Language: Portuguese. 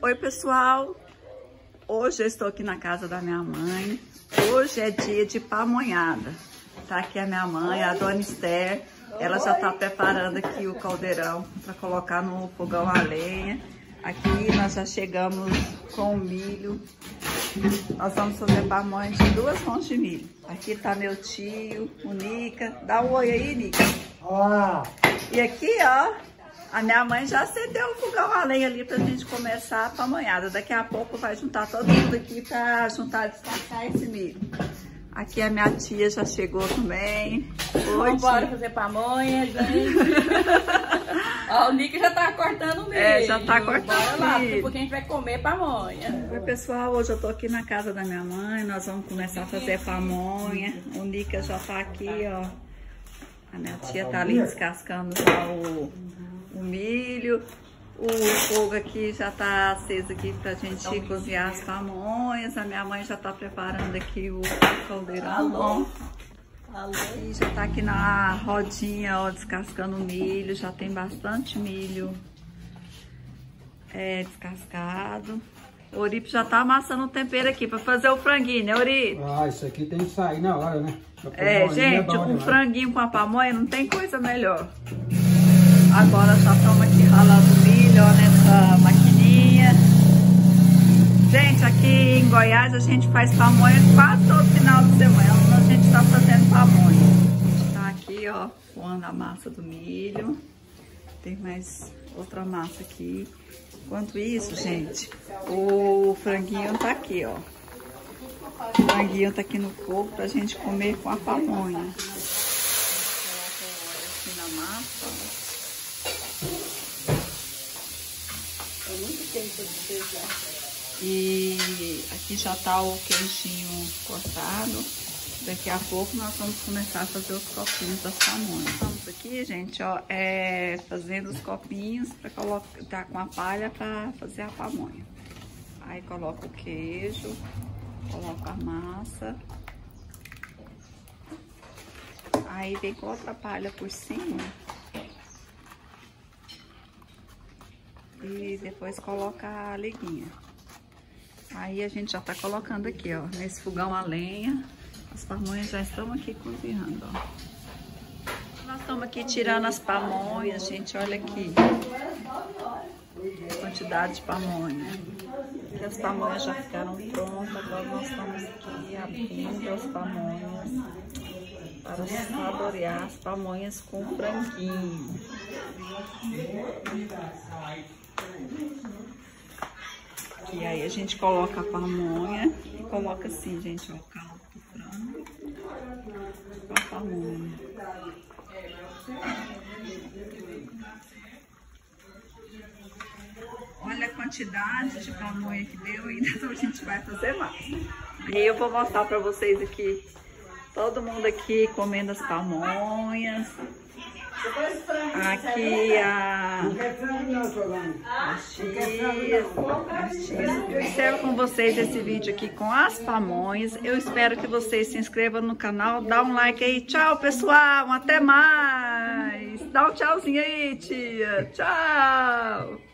Oi, pessoal. Hoje eu estou aqui na casa da minha mãe. Hoje é dia de pamonhada. Tá aqui a minha mãe, a dona Esther. Ela já tá preparando aqui o caldeirão para colocar no fogão a lenha. Aqui nós já chegamos com o milho. Nós vamos fazer pamonha de duas mãos de milho. Aqui tá meu tio, o Nica. Dá um oi aí, Nica. Olá! E aqui, ó, a minha mãe já acendeu o fogão a lenha ali pra gente começar a pamonhada. Daqui a pouco vai juntar todo mundo aqui pra juntar, descascar esse milho. Aqui a minha tia já chegou também. Oi, Bora fazer pamonha, gente. Ó, o Nick já tá cortando o milho. É, já tá cortando Bora lá, milho. porque a gente vai comer pamonha. Oi, pessoal, hoje eu tô aqui na casa da minha mãe. Nós vamos começar a fazer pamonha. O Nica já tá aqui, ó. A minha tia tá ali descascando já o, o milho. O fogo aqui já tá aceso aqui pra gente cozinhar as pamonhas. A minha mãe já tá preparando aqui o caldeirão. E já tá aqui na rodinha, ó, descascando o milho. Já tem bastante milho é, descascado. O Oripe já tá amassando o tempero aqui pra fazer o franguinho, né, Oripe? Ah, isso aqui tem que sair na hora, né? É, gente, bom um franguinho com a pamonha não tem coisa melhor. Agora já estamos aqui ralando milho, ó, nessa maquininha. Gente, aqui em Goiás a gente faz pamonha quase todo final de semana. A gente tá fazendo pamonha. Tá aqui, ó, coando a massa do milho. Tem mais outra massa aqui. Enquanto isso, gente, o franguinho tá aqui, ó. O franguinho tá aqui no fogo pra gente comer com a pamonha. Coloca o óleo assim na massa, ó. E aqui já tá o queijinho cortado. Daqui a pouco nós vamos começar a fazer os copinhos das pamonhas. Estamos aqui, gente, ó, é, fazendo os copinhos para colocar com a palha para fazer a pamonha. Aí coloca o queijo, coloca a massa. Aí vem com outra palha por cima. E depois coloca a liguinha. Aí a gente já tá colocando aqui, ó, nesse fogão a lenha. As pamonhas já estão aqui cozinhando, ó. Nós estamos aqui tirando as pamonhas, gente, olha aqui. A quantidade de pamonha. As pamonhas já ficaram prontas, agora nós estamos aqui abrindo as pamonhas para saborear as pamonhas com franguinho. E aí a gente coloca a pamonha e coloca assim, gente, ó, caldo do frango a pamonha. Olha a quantidade de pamonha que deu, ainda então a gente vai fazer mais. E eu vou mostrar pra vocês aqui, todo mundo aqui comendo as pamonhas. Aqui a Não quer frango não, encerro com vocês esse vídeo aqui com as pamonhas. Eu espero que vocês se inscrevam no canal, dá um like aí. Tchau, pessoal, até mais. Dá um tchauzinho aí, tia. Tchau.